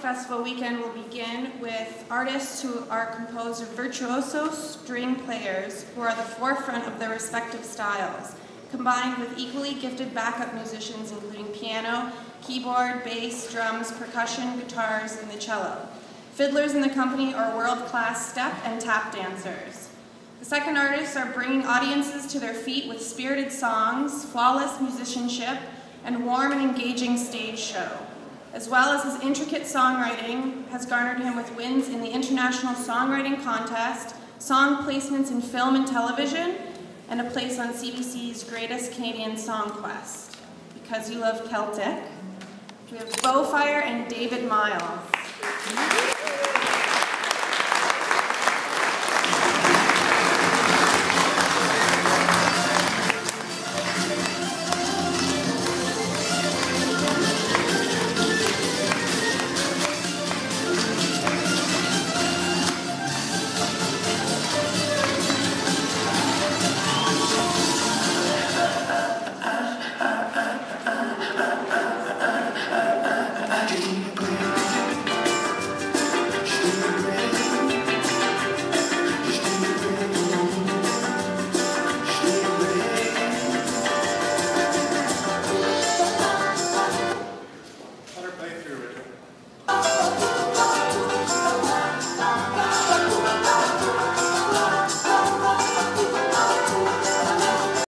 Festival weekend will begin with artists who are composed of virtuoso string players who are the forefront of their respective styles, combined with equally gifted backup musicians including piano, keyboard, bass, drums, percussion, guitars, and the cello. Fiddlers in the company are world-class step and tap dancers. The second artists are bringing audiences to their feet with spirited songs, flawless musicianship, and warm and engaging stage show. As well as his intricate songwriting has garnered him with wins in the International Songwriting Contest, song placements in film and television, and a place on CBC's Greatest Canadian Song Quest. Because you love Celtic, we have Beaufire and David Miles.